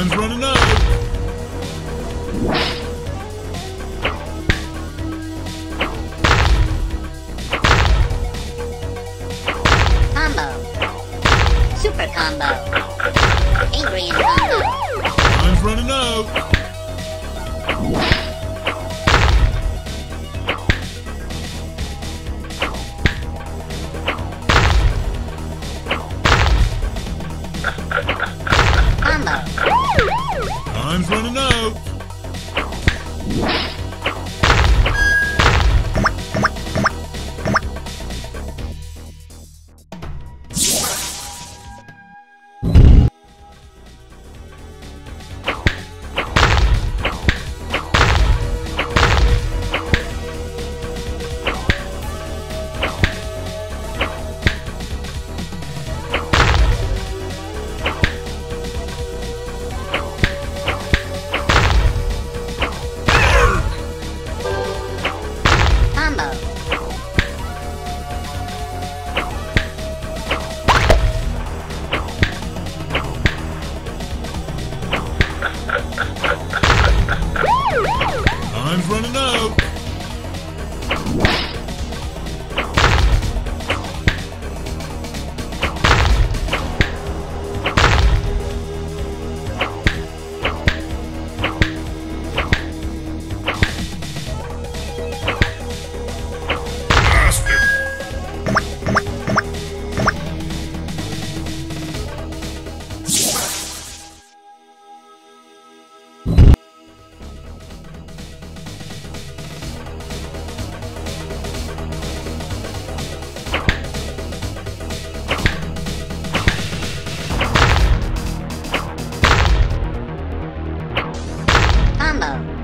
Time's running out. Combo. Super combo. Time's running out. out. Colombo.